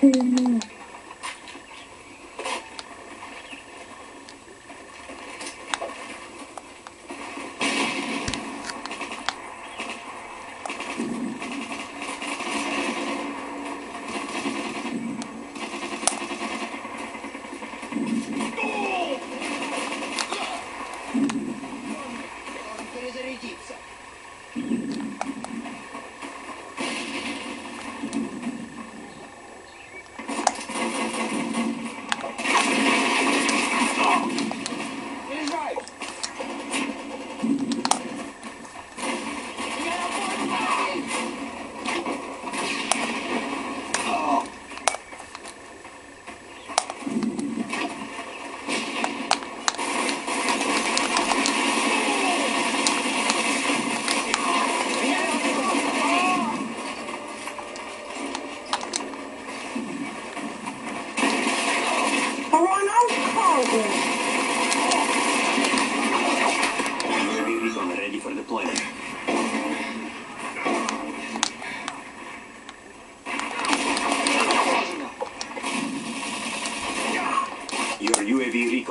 いうん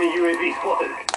the UAV spotted.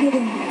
Hidden.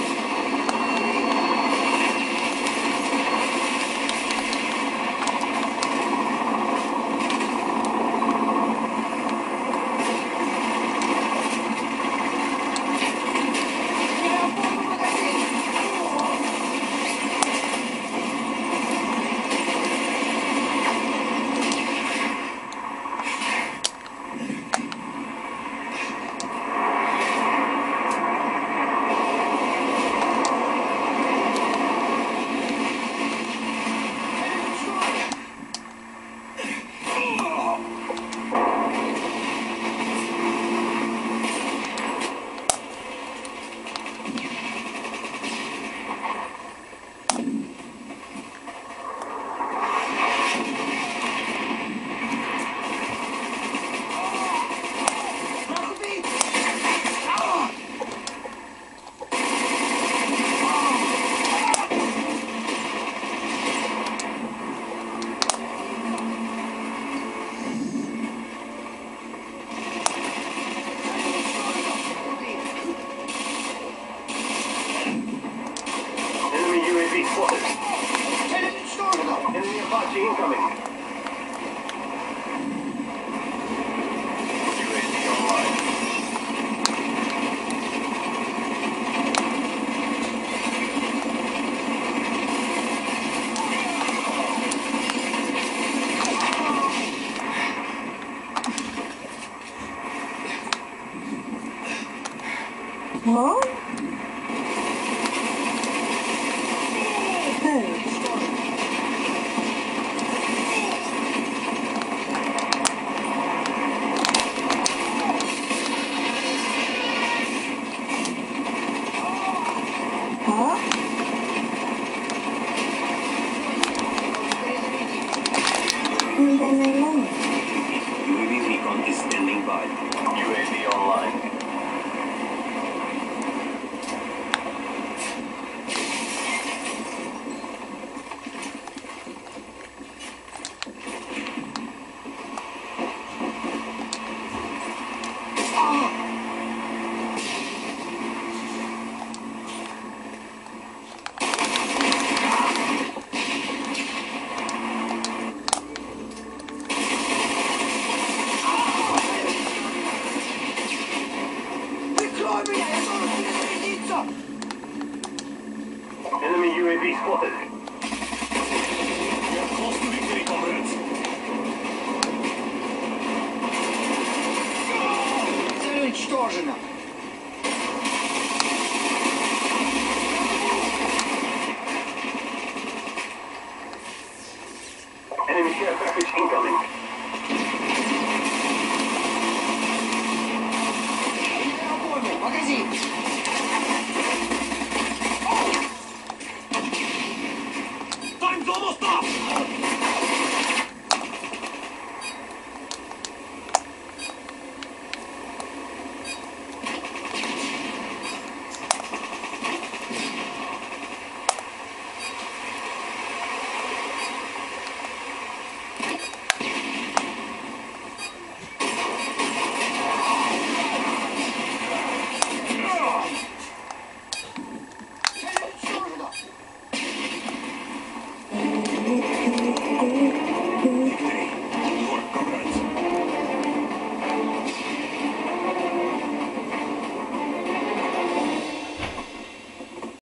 哦。baby, what?